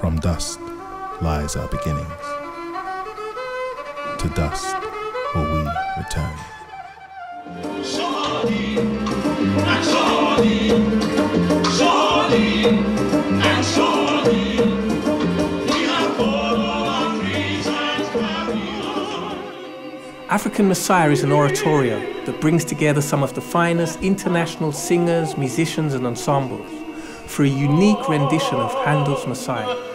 From dust lies our beginnings. To dust will we return. Sorry, and sorry, sorry, and sorry. We have fallen on trees and carry on. African Messiah is an oratorio that brings together some of the finest international singers, musicians, and ensembles for a unique rendition of Handel's Messiah.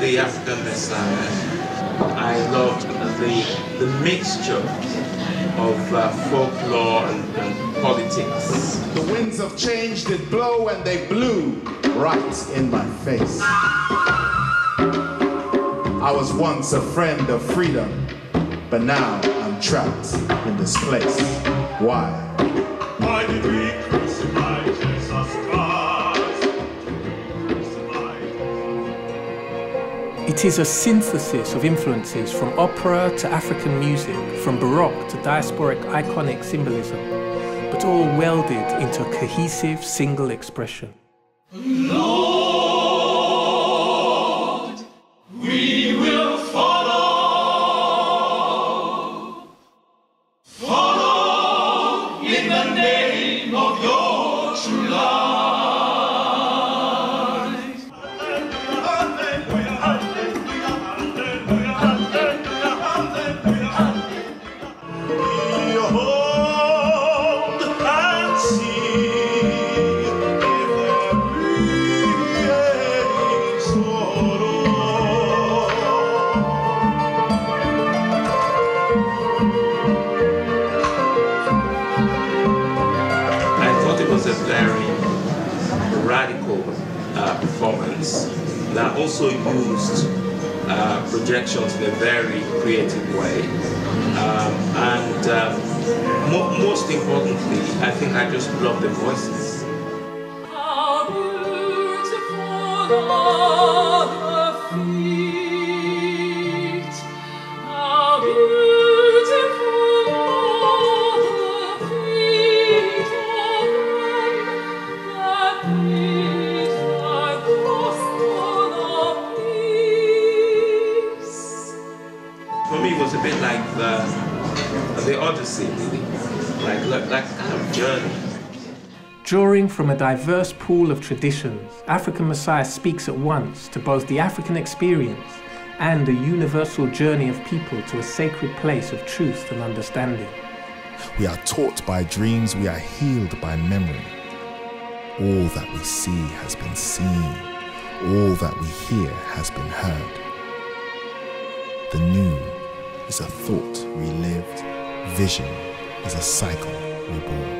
The African Messiah. I loved the, the mixture of uh, folklore and, and politics. The winds of change did blow and they blew right in my face. I was once a friend of freedom, but now I'm trapped in this place. Why? Why did we It is a synthesis of influences from opera to African music, from Baroque to diasporic iconic symbolism, but all welded into a cohesive single expression. Very radical uh, performance that also used uh, projections in a very creative way. Um, and um, mo- most importantly, I think I just love the voices. How beautiful are the. For me, it was a bit like um, the, the Odyssey, really. Like, like, like kind of journey. Drawing from a diverse pool of traditions, African Messiah speaks at once to both the African experience and a universal journey of people to a sacred place of truth and understanding. We are taught by dreams, we are healed by memory. All that we see has been seen, all that we hear has been heard. The new is a thought relived, vision is a cycle reborn.